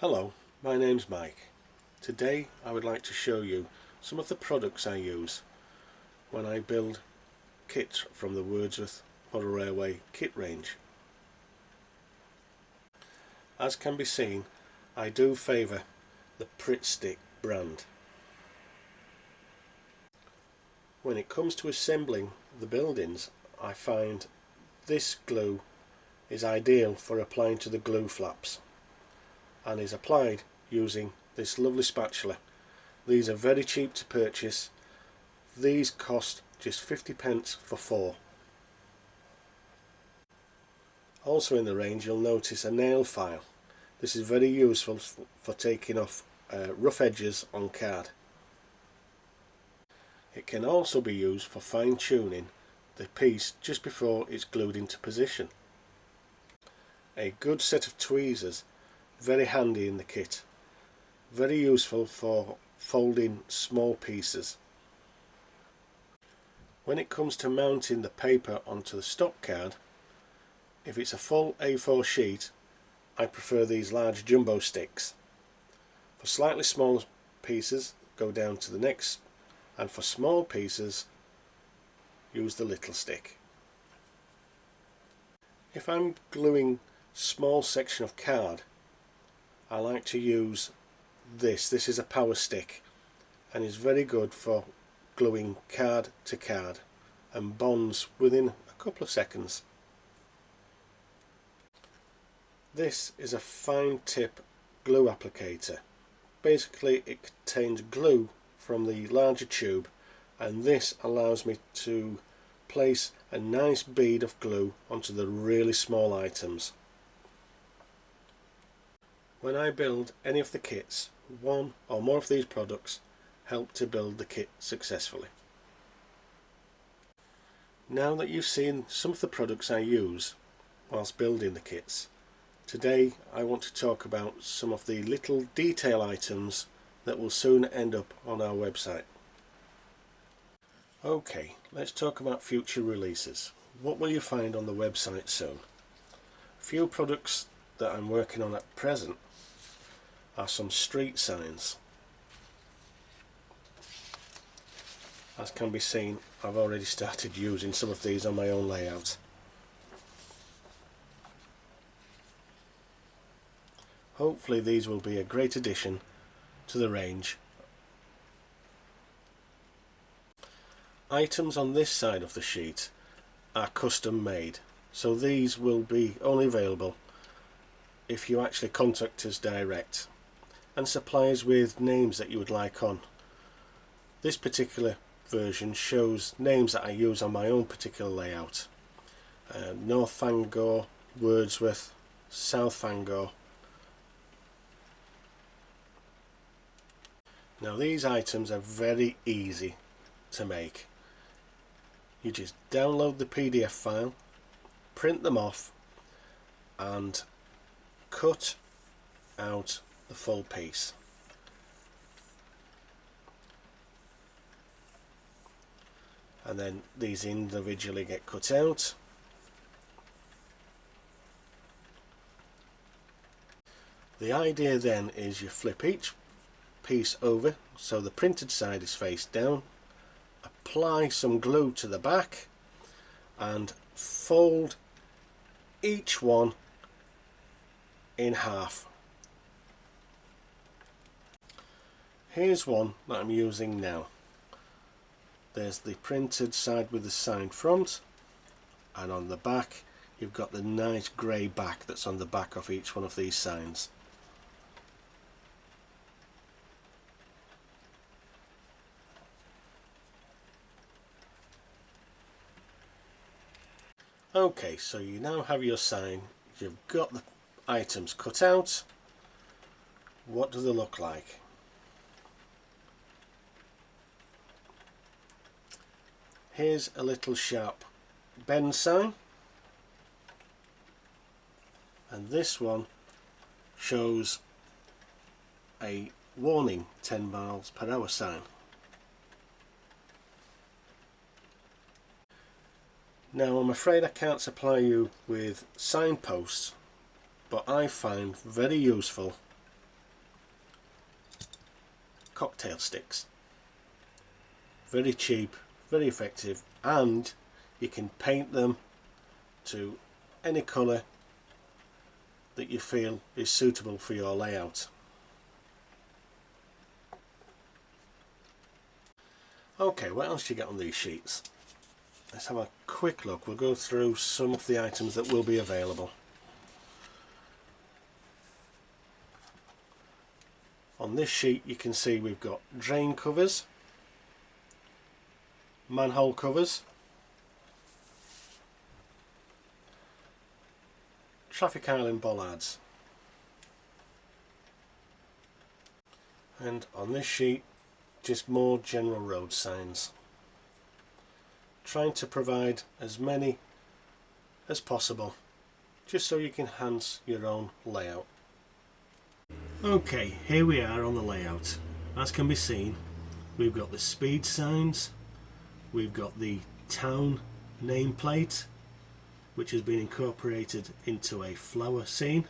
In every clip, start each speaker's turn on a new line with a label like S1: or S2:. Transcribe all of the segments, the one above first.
S1: Hello, my name's Mike. Today I would like to show you some of the products I use when I build kits from the Wordsworth Model Railway kit range. As can be seen, I do favour the Pritt Stick brand. When it comes to assembling the buildings, I find this glue is ideal for applying to the glue flaps and is applied using this lovely spatula. These are very cheap to purchase. These cost just 50 pence for four. Also in the range you'll notice a nail file. This is very useful for taking off uh, rough edges on card. It can also be used for fine tuning the piece just before it's glued into position. A good set of tweezers, very handy in the kit. Very useful for folding small pieces. When it comes to mounting the paper onto the stock card, if it's a full A4 sheet, I prefer these large jumbo sticks. For slightly smaller pieces, go down to the next, and for small pieces, use the little stick. If I'm gluing small section of card, I like to use this. This is a power stick and is very good for gluing card to card and bonds within a couple of seconds. This is a fine tip glue applicator. Basically it contains glue from the larger tube and this allows me to place a nice bead of glue onto the really small items. When I build any of the kits, one or more of these products help to build the kit successfully. Now that you've seen some of the products I use whilst building the kits, today I want to talk about some of the little detail items that will soon end up on our website. Okay, let's talk about future releases. What will you find on the website soon? A few products that I'm working on at present are some street signs. As can be seen, I've already started using some of these on my own layout. Hopefully these will be a great addition to the range. Items on this side of the sheet are custom made so these will be only available if you actually contact us direct and suppliers with names that you would like on. This particular version shows names that I use on my own particular layout. Uh, North Fangor, Wordsworth, South Fangor. Now these items are very easy to make. You just download the PDF file, print them off and cut out the full piece. And then these individually get cut out. The idea then is you flip each piece over so the printed side is face down, apply some glue to the back and fold each one in half Here's one that I'm using now. There's the printed side with the signed front and on the back you've got the nice grey back that's on the back of each one of these signs. Okay, so you now have your sign, you've got the items cut out. What do they look like? Here's a little sharp bend sign and this one shows a warning 10 miles per hour sign now I'm afraid I can't supply you with signposts but I find very useful cocktail sticks. Very cheap, very effective and you can paint them to any colour that you feel is suitable for your layout. Okay, what else do you get on these sheets? Let's have a quick look. We'll go through some of the items that will be available. On this sheet you can see we've got drain covers, manhole covers, traffic island bollards. And on this sheet just more general road signs. Trying to provide as many as possible just so you can enhance your own layout. Okay here we are on the layout. As can be seen we've got the speed signs we've got the town nameplate which has been incorporated into a flower scene.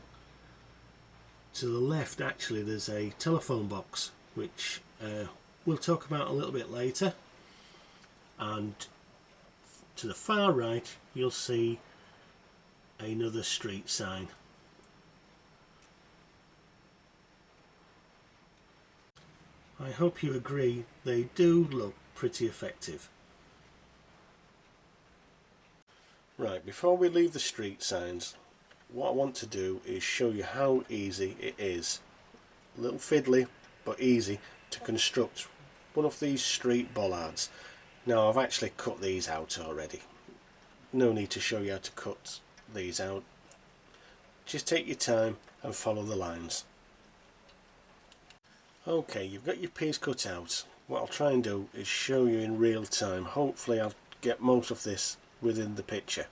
S1: To the left actually there's a telephone box which uh, we'll talk about a little bit later and to the far right you'll see another street sign. I hope you agree they do look pretty effective. Right, before we leave the street signs, what I want to do is show you how easy it is, a little fiddly but easy, to construct one of these street bollards. Now I've actually cut these out already. No need to show you how to cut these out. Just take your time and follow the lines. Okay, you've got your piece cut out. What I'll try and do is show you in real time. Hopefully I'll get most of this within the picture.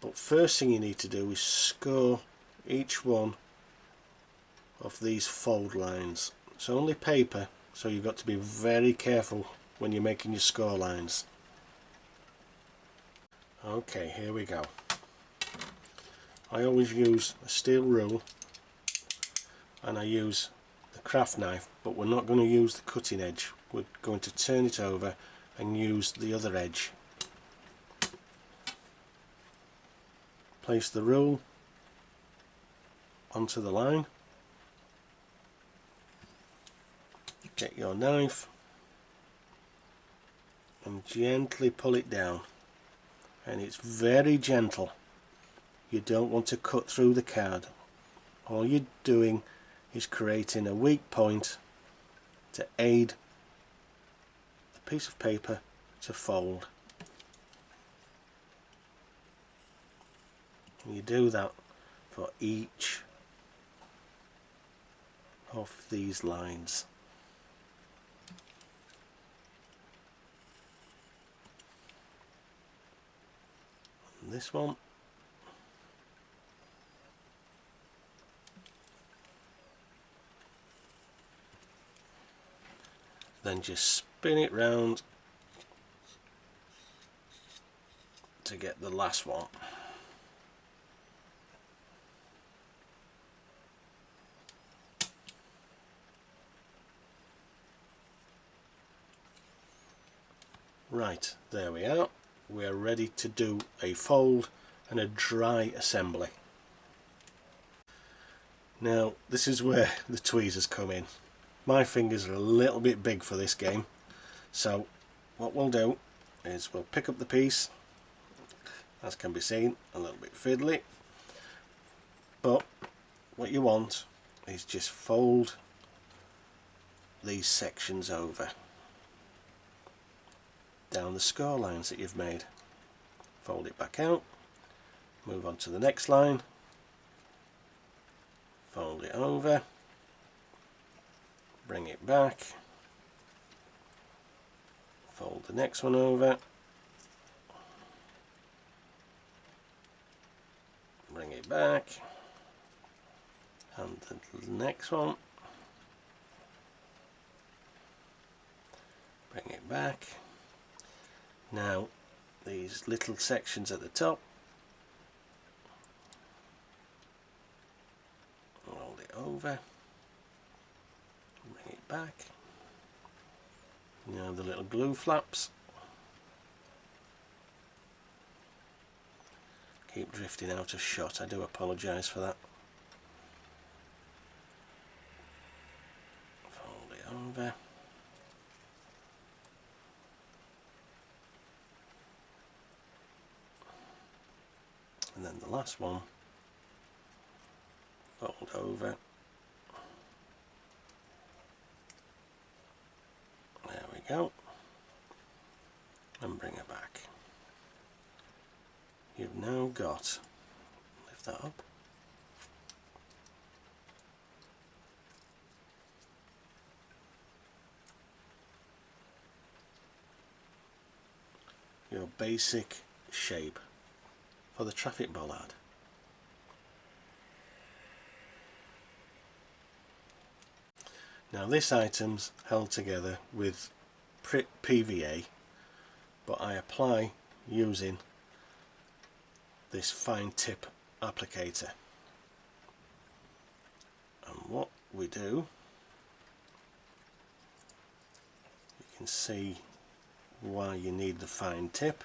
S1: But first thing you need to do is score each one of these fold lines. It's only paper, so you've got to be very careful when you're making your score lines. Okay, here we go. I always use a steel rule and I use the craft knife, but we're not going to use the cutting edge. We're going to turn it over and use the other edge. Place the rule onto the line. Get your knife and gently pull it down and it's very gentle you don't want to cut through the card all you're doing is creating a weak point to aid piece of paper to fold. And you do that for each of these lines. And this one then just spin it round to get the last one. Right, there we are. We are ready to do a fold and a dry assembly. Now, this is where the tweezers come in. My fingers are a little bit big for this game. So what we'll do is we'll pick up the piece, as can be seen, a little bit fiddly, but what you want is just fold these sections over down the score lines that you've made. Fold it back out, move on to the next line, fold it over, bring it back, fold the next one over. Bring it back. And the next one. Bring it back. Now these little sections at the top roll it over back. Now the little glue flaps. Keep drifting out of shot, I do apologise for that. Fold it over. And then the last one, fold over There we go and bring it back. You've now got lift that up. Your basic shape for the traffic bollard. Now this item's held together with PVA but I apply using this fine tip applicator. And what we do you can see why you need the fine tip.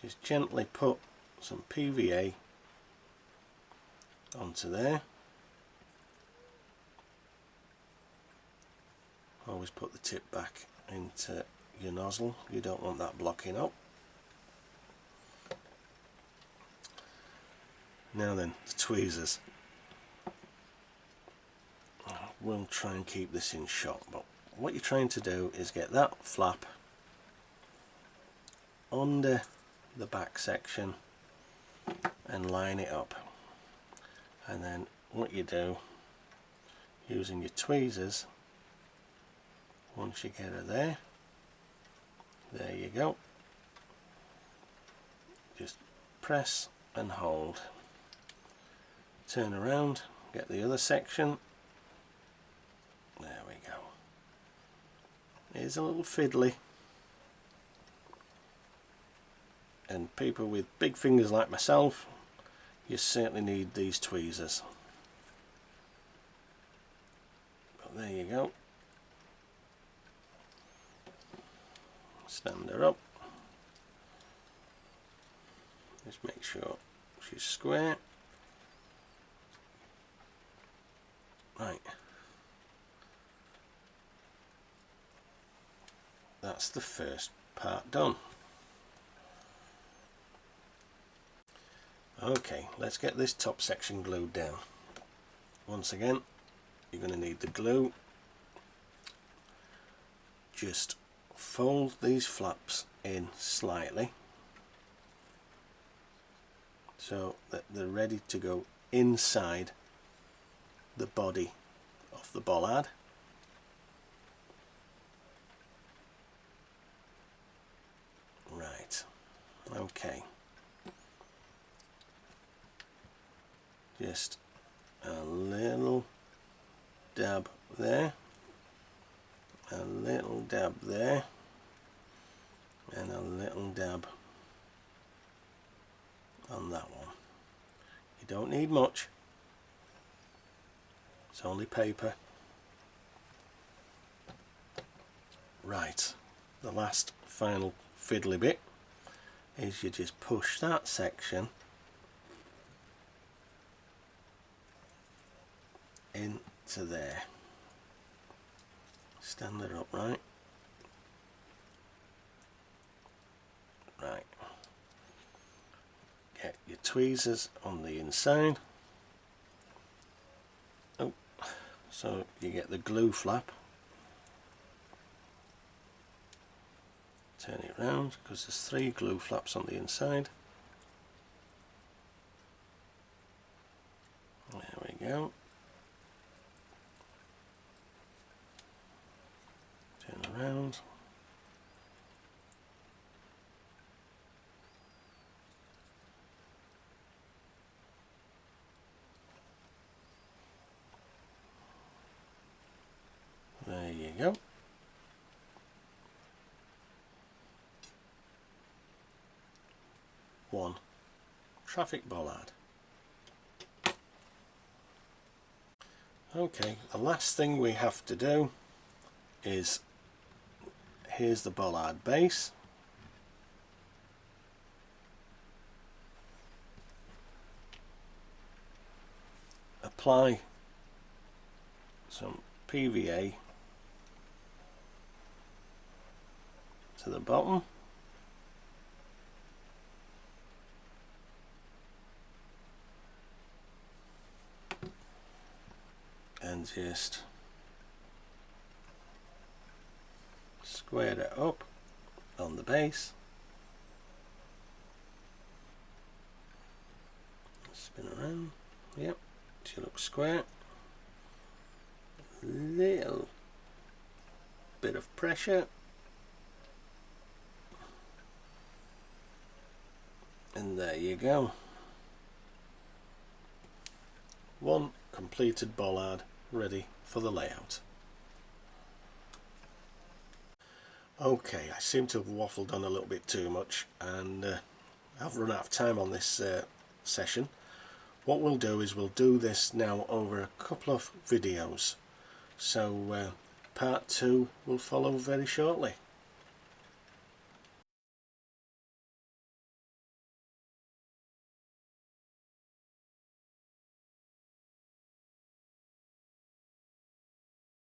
S1: Just gently put some PVA onto there. Always put the tip back into your nozzle. You don't want that blocking up now then the tweezers. We'll try and keep this in shot but what you're trying to do is get that flap under the back section and line it up. And then what you do using your tweezers once you get it there there you go. Just press and hold. Turn around get the other section. There we go. It's a little fiddly. And people with big fingers like myself you certainly need these tweezers. But there you go stand her up. Just make sure she's square. Right. That's the first part done. Okay let's get this top section glued down. Once again you're going to need the glue. Just fold these flaps in slightly. So that they're ready to go inside the body of the bollard. Right okay. Just a little dab there a little dab there. And a little dab on that one. You don't need much. It's only paper. Right. The last final fiddly bit is you just push that section into there stand it upright right? Right. get your tweezers on the inside. Oh so you get the glue flap. Turn it round because there's three glue flaps on the inside. There we go around. There you go. One traffic bollard. Okay, the last thing we have to do is here's the bollard base apply some PVA to the bottom. And just square it up on the base. Spin around. Yep she looks square? Little bit of pressure. And there you go. One completed bollard ready for the layout okay I seem to have waffled on a little bit too much and uh, I've run out of time on this uh, session. What we'll do is we'll do this now over a couple of videos. So uh, part two will follow very shortly